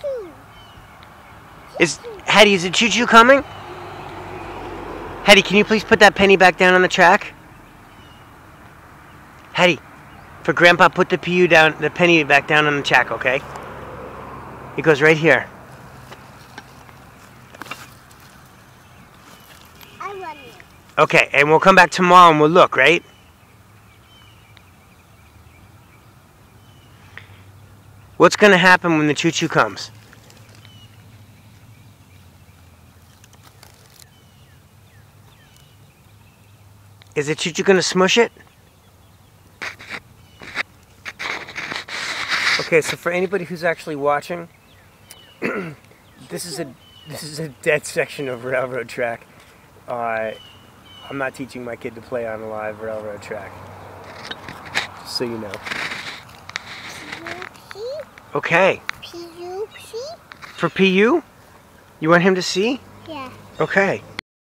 Choo. Is Hetty, is the choo-choo coming? Hetty, can you please put that penny back down on the track? Hetty, for Grandpa, put the PU down, the penny back down on the track, okay? It goes right here. I want it. Okay, and we'll come back tomorrow and we'll look, right? What's gonna happen when the choo-choo comes? Is the choo-choo gonna smush it? Okay, so for anybody who's actually watching, this is a this is a dead section of railroad track. Uh, I'm not teaching my kid to play on a live railroad track. Just so you know. Okay, P-U-P? for PU, you want him to see? Yeah. Okay.